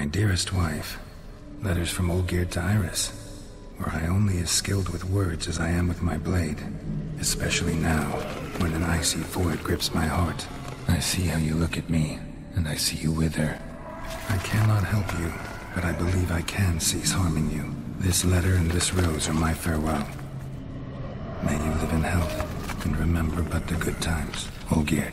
My dearest wife, letters from Olgierd to Iris, were I only as skilled with words as I am with my blade, especially now, when an icy void grips my heart. I see how you look at me, and I see you wither. I cannot help you, but I believe I can cease harming you. This letter and this rose are my farewell. May you live in health, and remember but the good times, Olgierd.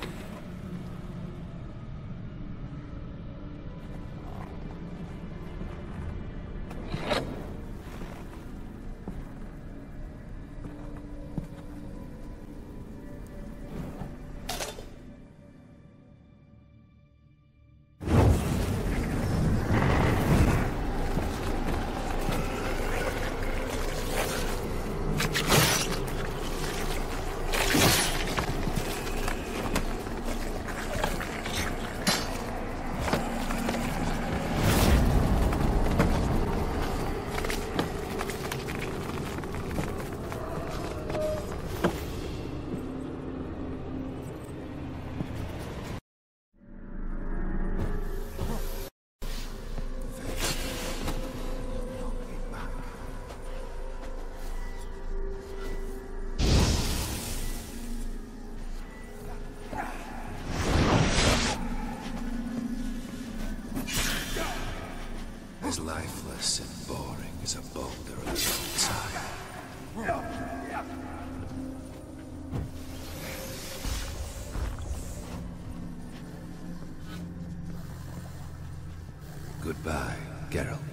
Goodbye, Geralt.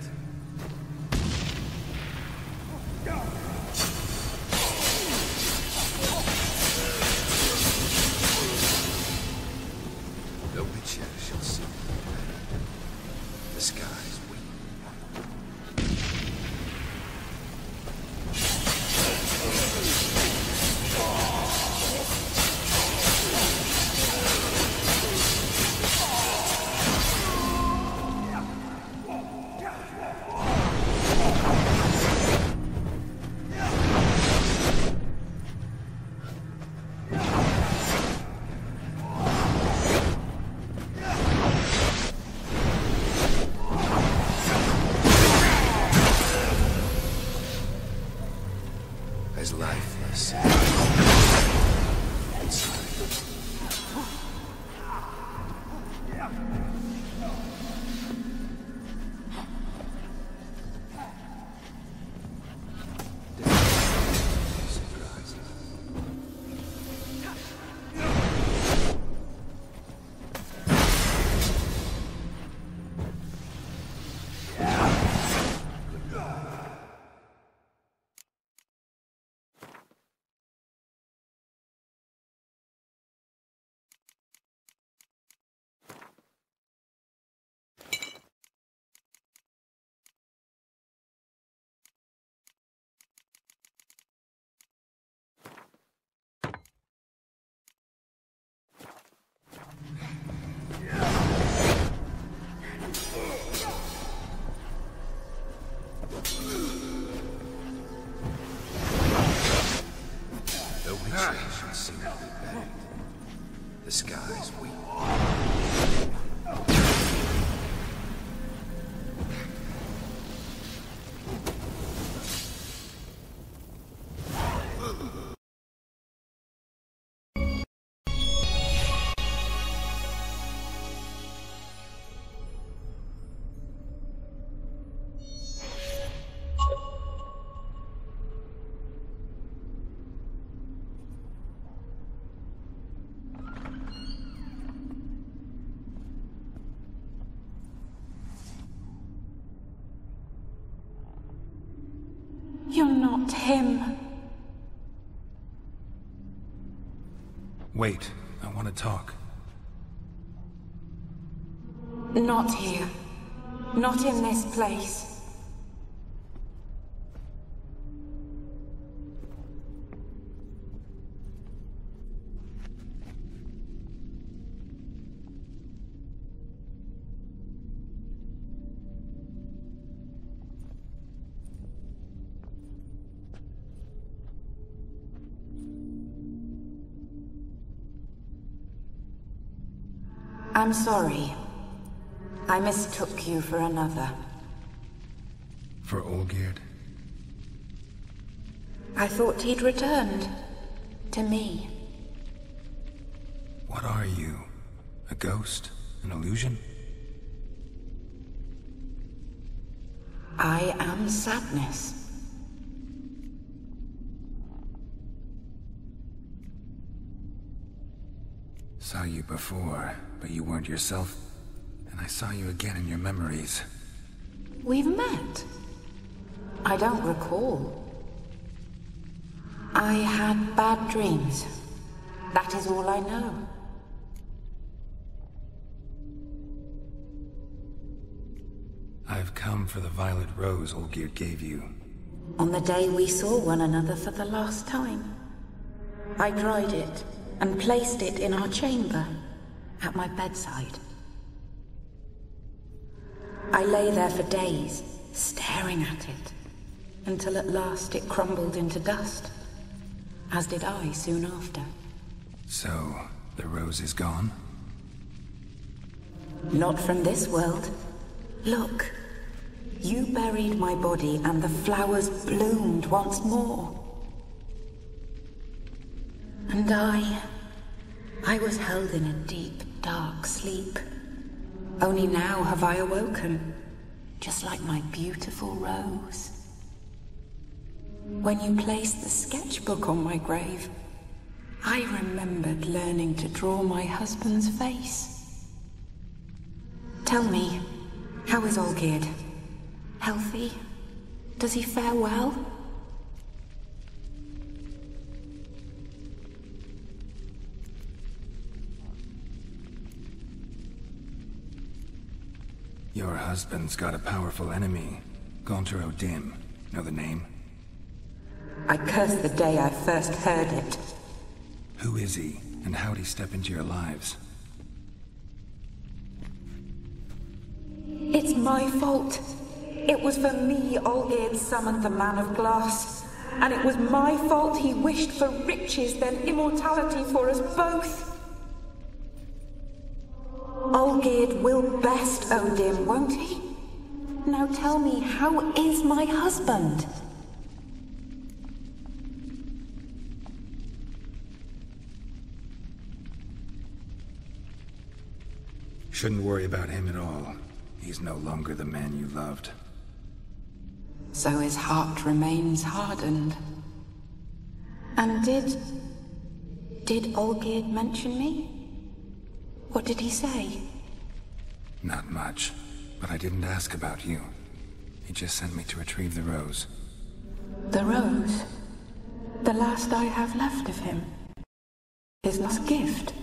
The not him. Wait, I want to talk. Not here. Not in this place. I'm sorry. I mistook you for another. For Olgierd? I thought he'd returned. To me. What are you? A ghost? An illusion? I am sadness. I saw you before, but you weren't yourself. And I saw you again in your memories. We've met. I don't recall. I had bad dreams. That is all I know. I've come for the violet rose Olgierd gave you. On the day we saw one another for the last time. I dried it and placed it in our chamber, at my bedside. I lay there for days, staring at it, until at last it crumbled into dust, as did I soon after. So, the rose is gone? Not from this world. Look. You buried my body and the flowers bloomed once more. And I... I was held in a deep, dark sleep. Only now have I awoken, just like my beautiful rose. When you placed the sketchbook on my grave, I remembered learning to draw my husband's face. Tell me, how is Olgierd? Healthy? Does he fare well? Husband's got a powerful enemy. Gaunter O'Dim. Know the name? I cursed the day I first heard it. Who is he, and how'd he step into your lives? It's my fault. It was for me Olgierd summoned the Man of Glass. And it was my fault he wished for riches, then immortality for us both. Olgierd will best O'Dim, won't he? Now tell me, how is my husband? Shouldn't worry about him at all. He's no longer the man you loved. So his heart remains hardened. And did... Did Olgierd mention me? What did he say? Not much, but I didn't ask about you. He just sent me to retrieve the rose. The rose? The last I have left of him? His last gift?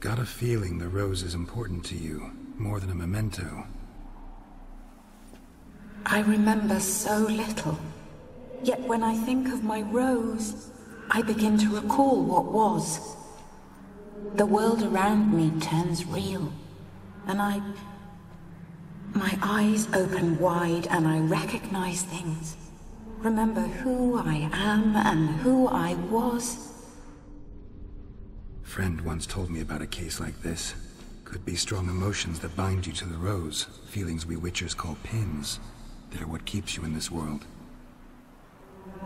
Got a feeling the rose is important to you, more than a memento. I remember so little. Yet when I think of my rose, I begin to recall what was. The world around me turns real, and I... My eyes open wide and I recognize things. Remember who I am and who I was. Friend once told me about a case like this. Could be strong emotions that bind you to the rose, feelings we witchers call pins. They're what keeps you in this world.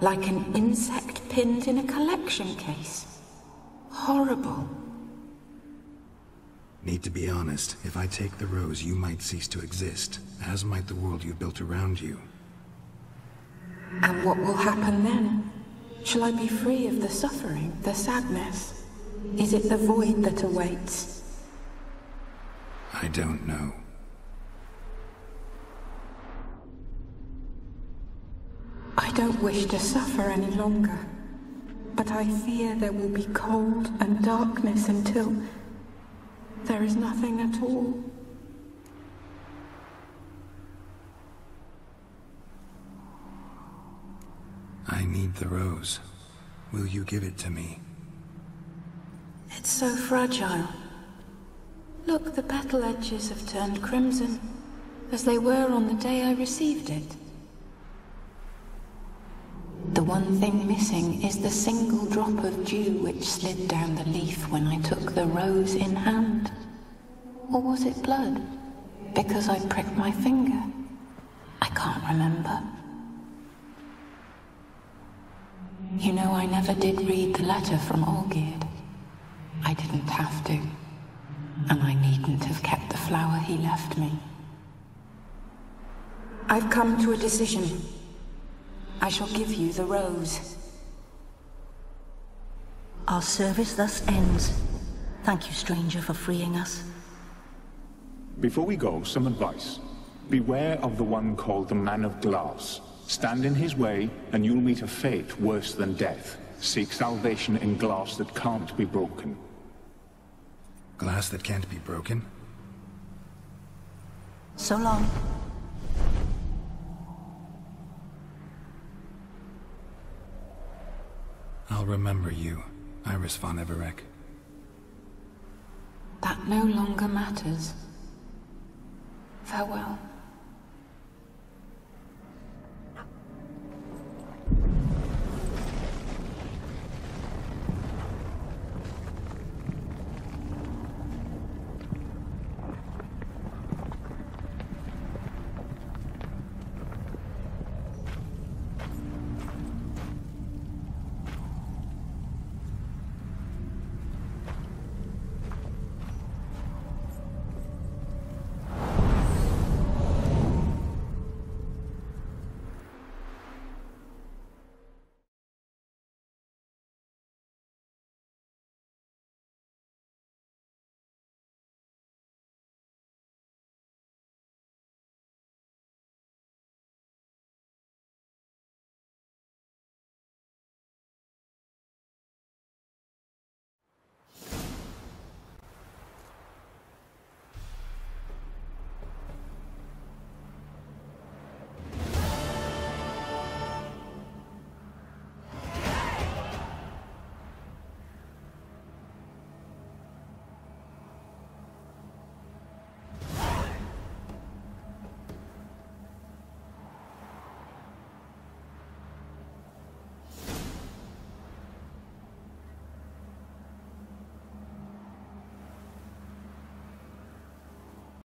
Like an insect pinned in a collection case. Horrible. Need to be honest, if I take the rose, you might cease to exist, as might the world you built around you. And what will happen then? Shall I be free of the suffering, the sadness? Is it the void that awaits? I don't know. I don't wish to suffer any longer, but I fear there will be cold and darkness until there is nothing at all. I need the rose. Will you give it to me? It's so fragile. Look, the battle edges have turned crimson, as they were on the day I received it. The one thing missing is the single drop of dew which slid down the leaf when I took the rose in hand. Or was it blood? Because I pricked my finger. I can't remember. You know, I never did read the letter from Olgierd. I didn't have to. And I needn't have kept the flower he left me. I've come to a decision. I shall give you the rose. Our service thus ends. Thank you, stranger, for freeing us. Before we go, some advice. Beware of the one called the Man of Glass. Stand in his way, and you'll meet a fate worse than death. Seek salvation in glass that can't be broken. Glass that can't be broken? So long. I'll remember you, Iris von Everec. That no longer matters. Farewell.